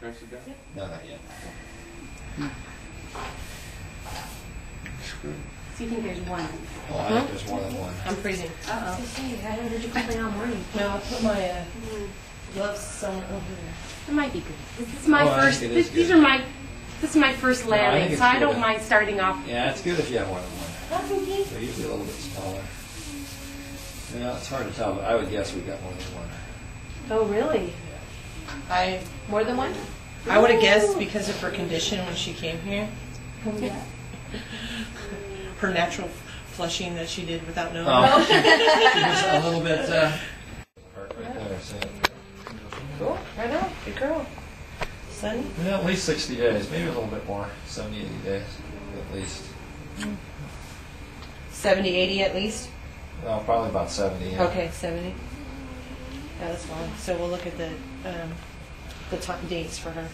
Tracy got? No, not yet. So you think there's one? Oh, I think there's more than one. I'm freezing. Uh-oh. I haven't heard you complain all morning. No, I put my uh, gloves somewhere over there. It might be good. This is my Oh, I first, think it is this- these good. are my, this is my first I think landing, it's so I don't mind starting off. Yeah, it's good if you have more than one. Oh, thank you. They're usually a little bit smaller. Yeah, it's hard to tell, but I would guess we've got more than one. Oh, really? I More than one? I would have guessed because of her condition when she came here, Yeah. her natural flushing that she did without knowing. Oh, she was a little bit, uh, hurt right there, so. Cool. Right on. Good girl. Sunny. Yeah, at least 60 days, maybe a little bit more, 70, 80 days, at least. 70, 80 at least. Well, probably about 70, yeah. Okay, 70. Yeah, that's fine. So we'll look at the um, the time dates for her.